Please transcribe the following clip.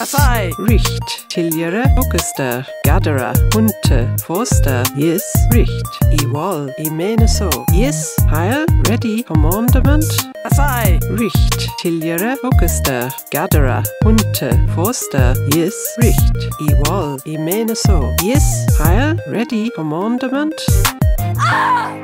Asai, Richt, tiljere, Augusta, Gadara, Hunte, förster, Yes, Richt, Iwal, Imeneso, Yes, Heil, Ready, Commandment, Asai, Richt, tiljere, Augusta, Gadara, Hunte, förster, Yes, Richt, Iwal, Imeneso, Yes, Heil, Ready, Commandment, ah!